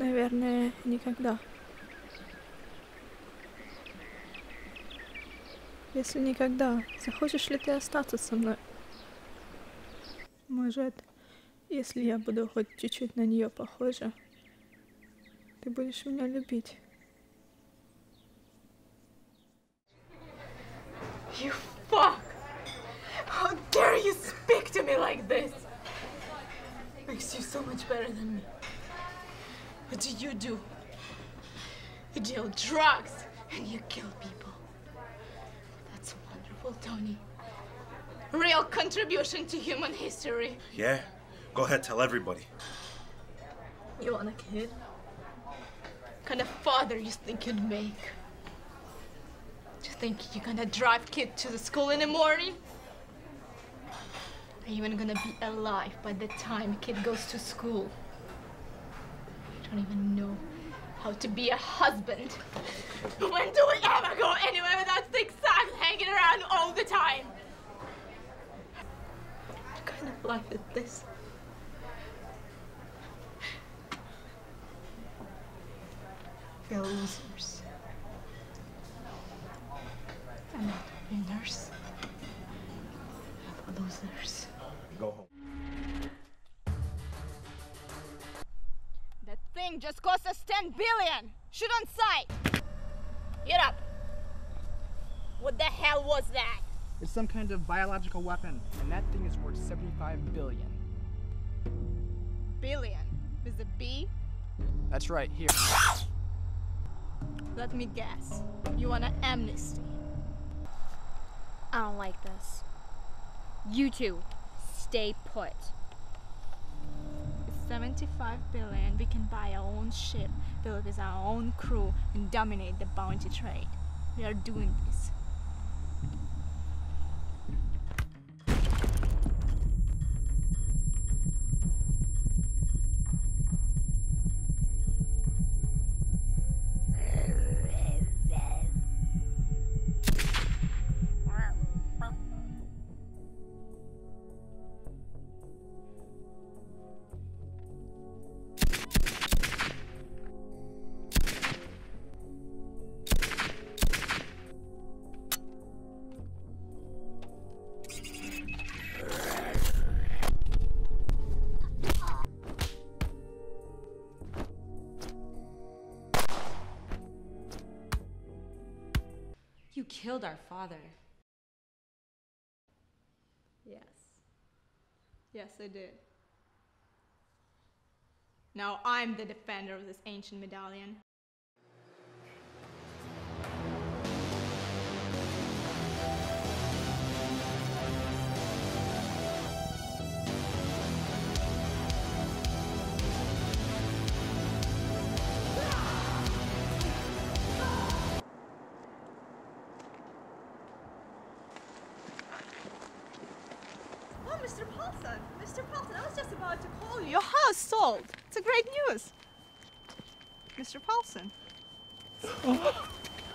Наверное, никогда. Если никогда, захочешь ли ты остаться со мной? Может, если я буду хоть чуть-чуть на нее похожа, ты будешь меня любить. You fuck! How dare you speak to me like this? Makes you so much better than me. What do you do? You deal drugs and you kill people. That's wonderful, Tony. Real contribution to human history. Yeah? Go ahead, tell everybody. You want a kid? What kind of father you think you'd make? Do you think you're gonna drive kid to the school in the morning? Are you even gonna be alive by the time kid goes to school? Don't even know how to be a husband. When do we ever go anywhere without six sacks hanging around all the time? What kind of life is this? We're losers. And not winners. Losers. Go home. Thing just cost us 10 billion! Shoot on sight! Get up! What the hell was that? It's some kind of biological weapon, and that thing is worth 75 billion. Billion. With a B? That's right, here. Let me guess. You want an amnesty? I don't like this. You two, stay put. With 75 billion, we can buy our own ship, build with our own crew, and dominate the bounty trade. We are doing this. Killed our father. Yes. Yes, I did. Now I'm the defender of this ancient medallion. Mr. Paulson! Mr. Paulson, I was just about to call you. Your house sold! It's a great news! Mr. Paulson.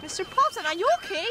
Mr. Paulson, are you okay?